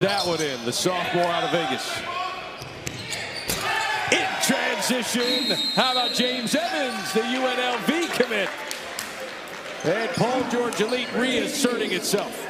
That one in, the sophomore out of Vegas. In transition, how about James Evans, the UNLV commit? And Paul George Elite reasserting itself.